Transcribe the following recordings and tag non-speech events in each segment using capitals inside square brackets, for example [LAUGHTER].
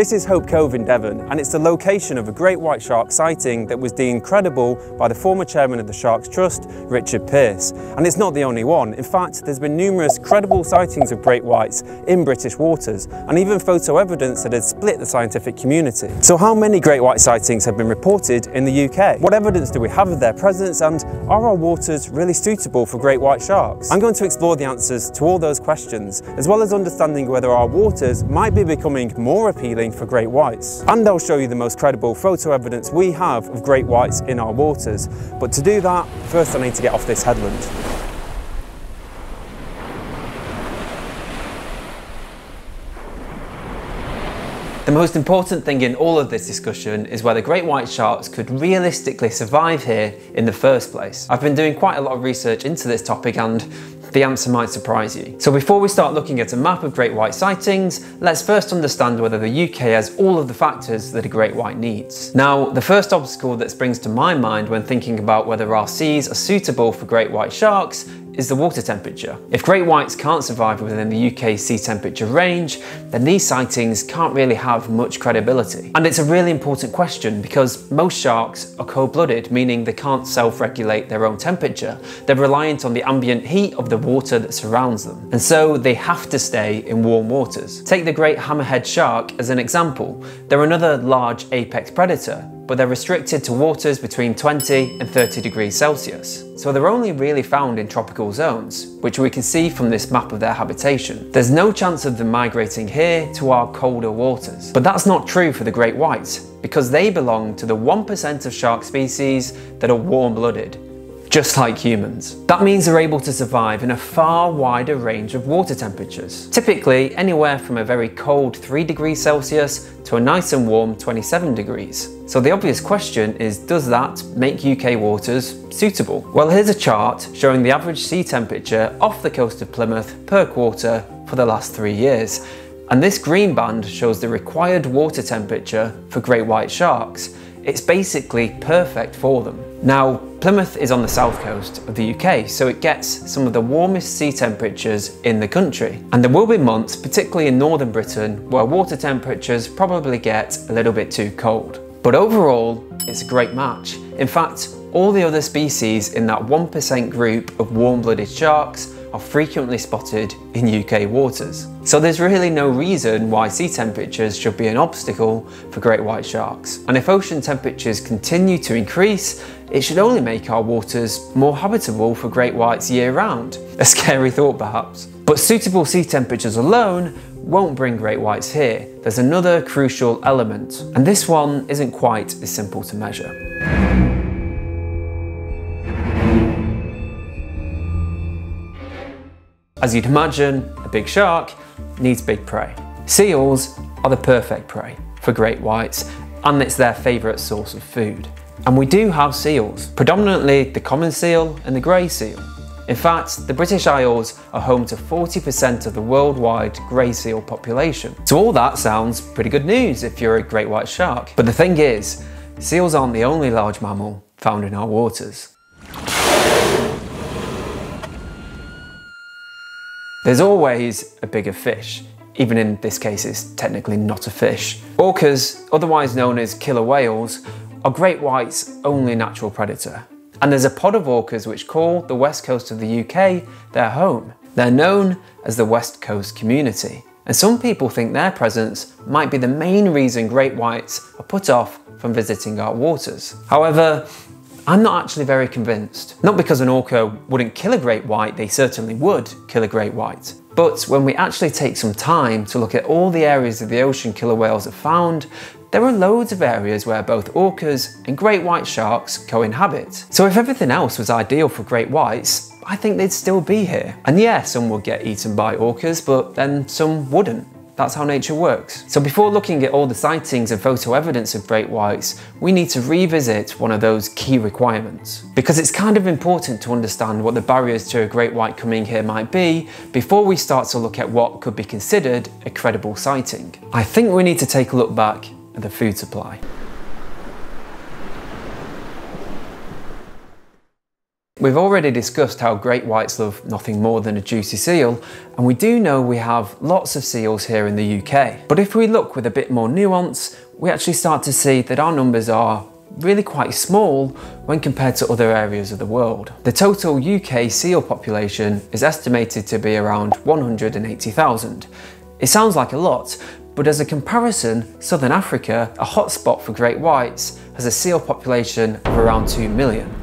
This is Hope Cove in Devon, and it's the location of a great white shark sighting that was deemed credible by the former chairman of the Sharks Trust, Richard Peirce. And it's not the only one. In fact, there's been numerous credible sightings of great whites in British waters, and even photo evidence that has split the scientific community. So how many great white sightings have been reported in the UK? What evidence do we have of their presence, and are our waters really suitable for great white sharks? I'm going to explore the answers to all those questions, as well as understanding whether our waters might be becoming more appealing for great whites. And I'll show you the most credible photo evidence we have of great whites in our waters. But to do that, first I need to get off this headland. The most important thing in all of this discussion is whether great white sharks could realistically survive here in the first place. I've been doing quite a lot of research into this topic and the answer might surprise you. So before we start looking at a map of great white sightings, let's first understand whether the UK has all of the factors that a great white needs. Now, the first obstacle that springs to my mind when thinking about whether our seas are suitable for great white sharks is the water temperature. If great whites can't survive within the UK sea temperature range, then these sightings can't really have much credibility. And it's a really important question because most sharks are cold-blooded, meaning they can't self-regulate their own temperature. They're reliant on the ambient heat of the water that surrounds them. And so they have to stay in warm waters. Take the great hammerhead shark as an example. They're another large apex predator, but they're restricted to waters between 20 and 30 degrees Celsius. So they're only really found in tropical zones, which we can see from this map of their habitation. There's no chance of them migrating here to our colder waters. But that's not true for the great whites, because they belong to the 1% of shark species that are warm-blooded, just like humans. That means they're able to survive in a far wider range of water temperatures, typically anywhere from a very cold 3 degrees Celsius to a nice and warm 27 degrees. So the obvious question is, does that make UK waters suitable? Well, here's a chart showing the average sea temperature off the coast of Plymouth per quarter for the last three years. And this green band shows the required water temperature for great white sharks. It's basically perfect for them. Now, Plymouth is on the south coast of the UK, so it gets some of the warmest sea temperatures in the country. And there will be months, particularly in northern Britain, where water temperatures probably get a little bit too cold. But overall, it's a great match. In fact, all the other species in that 1% group of warm-blooded sharks are frequently spotted in UK waters. So there's really no reason why sea temperatures should be an obstacle for great white sharks. And if ocean temperatures continue to increase, it should only make our waters more habitable for great whites year round. A scary thought perhaps. But suitable sea temperatures alone won't bring great whites here. There's another crucial element, and this one isn't quite as simple to measure. As you'd imagine, a big shark needs big prey. Seals are the perfect prey for great whites and it's their favourite source of food. And we do have seals, predominantly the common seal and the grey seal. In fact, the British Isles are home to 40% of the worldwide grey seal population. So all that sounds pretty good news if you're a great white shark. But the thing is, seals aren't the only large mammal found in our waters. There's always a bigger fish, even in this case it's technically not a fish. Orcas, otherwise known as killer whales, are great white's only natural predator. And there's a pod of orcas which call the west coast of the UK their home. They're known as the West Coast Community. And some people think their presence might be the main reason great whites are put off from visiting our waters. However, I'm not actually very convinced. Not because an orca wouldn't kill a great white, they certainly would kill a great white. But when we actually take some time to look at all the areas of the ocean killer whales are found, there are loads of areas where both orcas and great white sharks co-inhabit. So if everything else was ideal for great whites, I think they'd still be here. And yeah, some would get eaten by orcas, but then some wouldn't. That's how nature works. So before looking at all the sightings and photo evidence of great whites, we need to revisit one of those key requirements. Because it's kind of important to understand what the barriers to a great white coming here might be before we start to look at what could be considered a credible sighting. I think we need to take a look back at the food supply. We've already discussed how great whites love nothing more than a juicy seal, and we do know we have lots of seals here in the UK. But if we look with a bit more nuance, we actually start to see that our numbers are really quite small when compared to other areas of the world. The total UK seal population is estimated to be around 180,000. It sounds like a lot, but as a comparison, Southern Africa, a hotspot for great whites, has a seal population of around 2 million.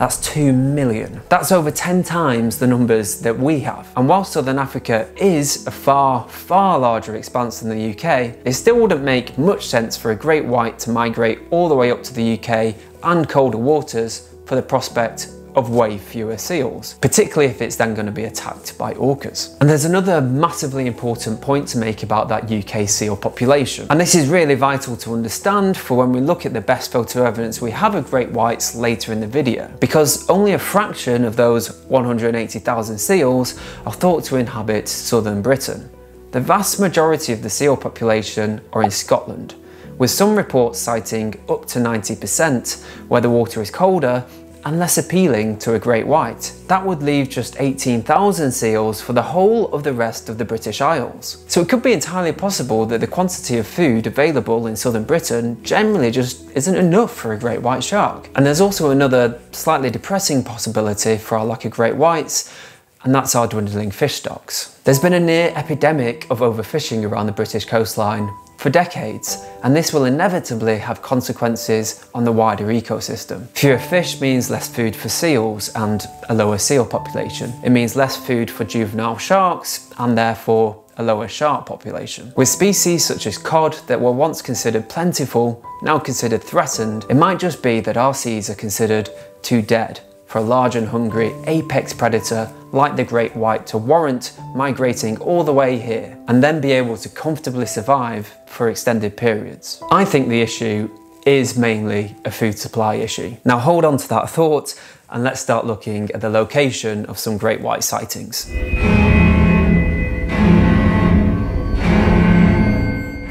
That's 2 million. That's over 10 times the numbers that we have. And while Southern Africa is a far, far larger expanse than the UK, it still wouldn't make much sense for a great white to migrate all the way up to the UK and colder waters for the prospect of way fewer seals, particularly if it's then going to be attacked by orcas. And there's another massively important point to make about that UK seal population. And this is really vital to understand for when we look at the best photo evidence we have of great whites later in the video, because only a fraction of those 180,000 seals are thought to inhabit southern Britain. The vast majority of the seal population are in Scotland, with some reports citing up to 90% where the water is colder and less appealing to a great white. That would leave just 18,000 seals for the whole of the rest of the British Isles. So it could be entirely possible that the quantity of food available in southern Britain generally just isn't enough for a great white shark. And there's also another slightly depressing possibility for our lack of great whites, and that's our dwindling fish stocks. There's been a near epidemic of overfishing around the British coastline, for decades, and this will inevitably have consequences on the wider ecosystem. Fewer fish means less food for seals and a lower seal population. It means less food for juvenile sharks and therefore a lower shark population. With species such as cod that were once considered plentiful, now considered threatened, it might just be that our seas are considered too dead for a large and hungry apex predator like the great white to warrant migrating all the way here and then be able to comfortably survive for extended periods. I think the issue is mainly a food supply issue. Now hold on to that thought and let's start looking at the location of some great white sightings.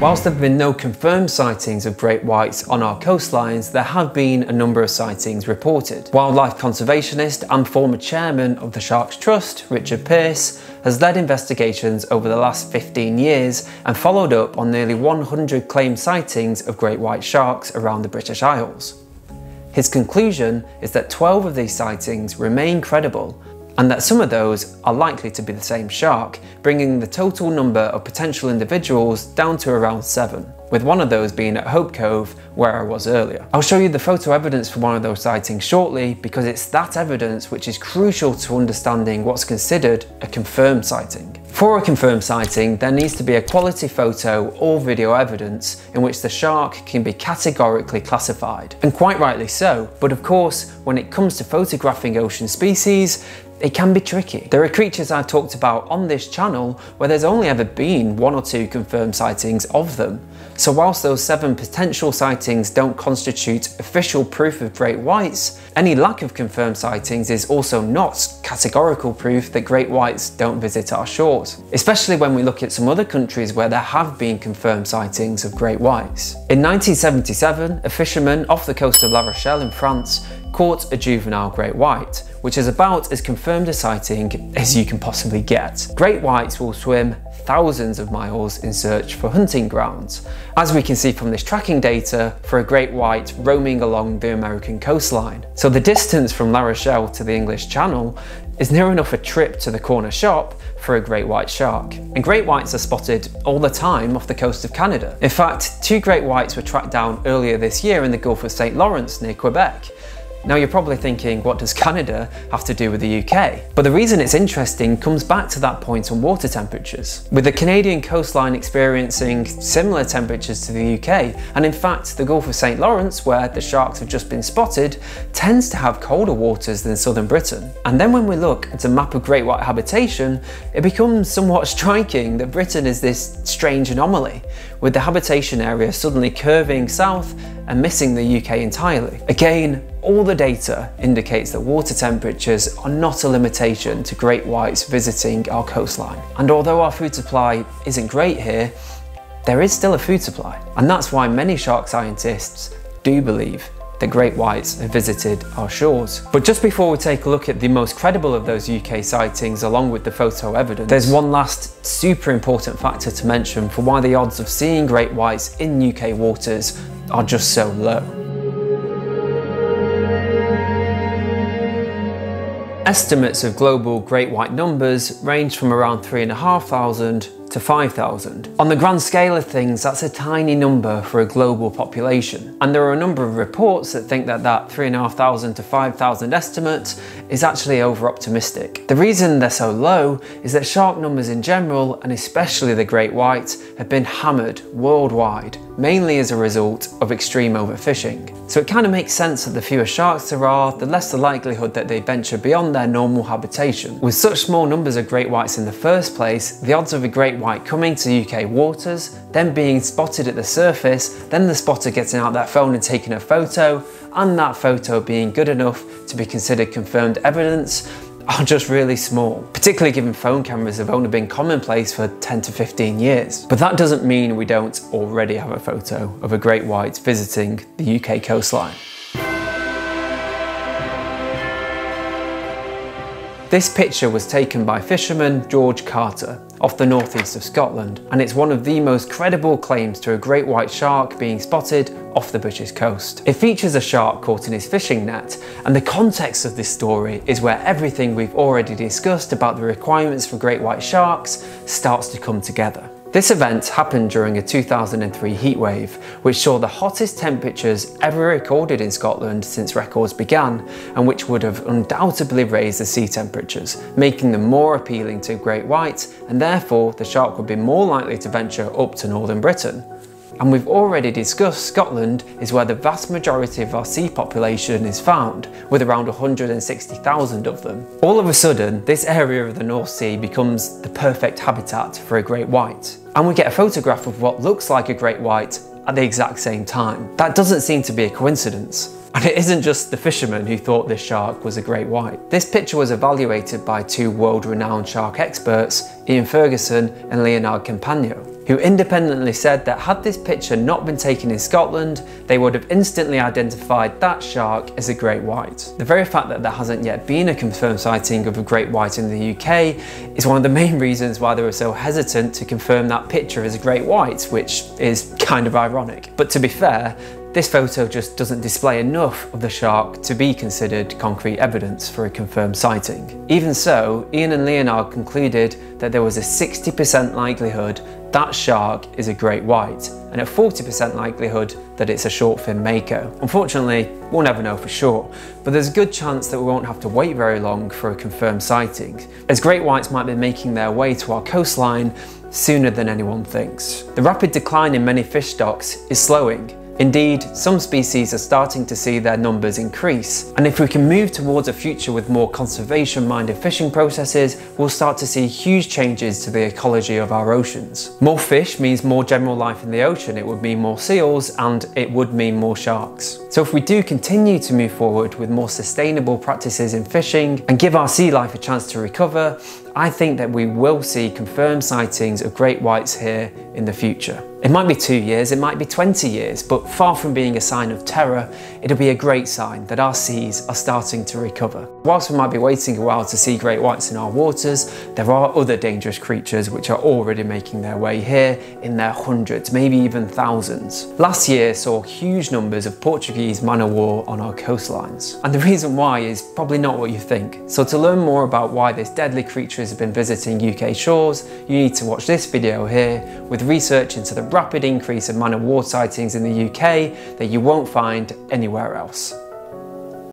Whilst there have been no confirmed sightings of great whites on our coastlines, there have been a number of sightings reported. Wildlife conservationist and former chairman of the Sharks Trust, Richard Peirce, has led investigations over the last 15 years and followed up on nearly 100 claimed sightings of great white sharks around the British Isles. His conclusion is that 12 of these sightings remain credible and that some of those are likely to be the same shark, bringing the total number of potential individuals down to around seven with one of those being at Hope Cove, where I was earlier. I'll show you the photo evidence for one of those sightings shortly because it's that evidence which is crucial to understanding what's considered a confirmed sighting. For a confirmed sighting, there needs to be a quality photo or video evidence in which the shark can be categorically classified, and quite rightly so, but of course, when it comes to photographing ocean species, it can be tricky. There are creatures I've talked about on this channel where there's only ever been one or two confirmed sightings of them, so whilst those seven potential sightings don't constitute official proof of great whites, any lack of confirmed sightings is also not categorical proof that great whites don't visit our shores, especially when we look at some other countries where there have been confirmed sightings of great whites. In 1977, a fisherman off the coast of La Rochelle in France caught a juvenile great white, which is about as confirmed a sighting as you can possibly get. Great whites will swim thousands of miles in search for hunting grounds, as we can see from this tracking data for a great white roaming along the American coastline. So the distance from La Rochelle to the English Channel is near enough a trip to the corner shop for a great white shark. And great whites are spotted all the time off the coast of Canada. In fact, two great whites were tracked down earlier this year in the Gulf of St. Lawrence near Quebec, now you're probably thinking, what does Canada have to do with the UK? But the reason it's interesting comes back to that point on water temperatures. With the Canadian coastline experiencing similar temperatures to the UK, and in fact the Gulf of St Lawrence, where the sharks have just been spotted, tends to have colder waters than southern Britain. And then when we look at a map of great white habitation, it becomes somewhat [LAUGHS] striking that Britain is this strange anomaly, with the habitation area suddenly curving south and missing the UK entirely. Again, all the data indicates that water temperatures are not a limitation to great whites visiting our coastline. And although our food supply isn't great here, there is still a food supply. And that's why many shark scientists do believe that great whites have visited our shores. But just before we take a look at the most credible of those UK sightings along with the photo evidence, there's one last super important factor to mention for why the odds of seeing great whites in UK waters are just so low. Estimates of global great white numbers range from around 3,500 to 5,000. On the grand scale of things, that's a tiny number for a global population. And there are a number of reports that think that that 3,500 to 5,000 estimate is actually over optimistic. The reason they're so low is that shark numbers in general, and especially the great white, have been hammered worldwide, mainly as a result of extreme overfishing. So it kind of makes sense that the fewer sharks there are, the less the likelihood that they venture beyond their normal habitation. With such small numbers of great whites in the first place, the odds of a great white coming to UK waters, then being spotted at the surface, then the spotter getting out their phone and taking a photo, and that photo being good enough to be considered confirmed evidence are just really small, particularly given phone cameras have only been commonplace for 10 to 15 years. But that doesn't mean we don't already have a photo of a great white visiting the UK coastline. This picture was taken by fisherman George Carter off the northeast of Scotland, and it's one of the most credible claims to a great white shark being spotted off the British coast. It features a shark caught in his fishing net, and the context of this story is where everything we've already discussed about the requirements for great white sharks starts to come together. This event happened during a 2003 heatwave, which saw the hottest temperatures ever recorded in Scotland since records began, and which would have undoubtedly raised the sea temperatures, making them more appealing to great whites, and therefore the shark would be more likely to venture up to northern Britain. And we've already discussed Scotland is where the vast majority of our sea population is found, with around 160,000 of them. All of a sudden, this area of the North Sea becomes the perfect habitat for a great white. And we get a photograph of what looks like a great white at the exact same time. That doesn't seem to be a coincidence. And it isn't just the fishermen who thought this shark was a great white. This picture was evaluated by two world-renowned shark experts, Ian Fergusson and Leonard Compagno who independently said that had this picture not been taken in Scotland, they would have instantly identified that shark as a great white. The very fact that there hasn't yet been a confirmed sighting of a great white in the UK is one of the main reasons why they were so hesitant to confirm that picture as a great white, which is kind of ironic. But to be fair, this photo just doesn't display enough of the shark to be considered concrete evidence for a confirmed sighting. Even so, Ian and Leonard concluded that there was a 60% likelihood that shark is a great white, and a 40% likelihood that it's a short fin mako. Unfortunately, we'll never know for sure, but there's a good chance that we won't have to wait very long for a confirmed sighting, as great whites might be making their way to our coastline sooner than anyone thinks. The rapid decline in many fish stocks is slowing, Indeed, some species are starting to see their numbers increase, and if we can move towards a future with more conservation-minded fishing processes, we'll start to see huge changes to the ecology of our oceans. More fish means more general life in the ocean, it would mean more seals, and it would mean more sharks. So if we do continue to move forward with more sustainable practices in fishing and give our sea life a chance to recover, I think that we will see confirmed sightings of great whites here in the future. It might be two years, it might be 20 years, but far from being a sign of terror, it'll be a great sign that our seas are starting to recover. Whilst we might be waiting a while to see great whites in our waters, there are other dangerous creatures which are already making their way here in their hundreds, maybe even thousands. Last year saw huge numbers of Portuguese man o' war on our coastlines. And the reason why is probably not what you think. So to learn more about why this deadly creature has been visiting UK shores, you need to watch this video here with research into the rapid increase of man o' war sightings in the UK that you won't find anywhere else.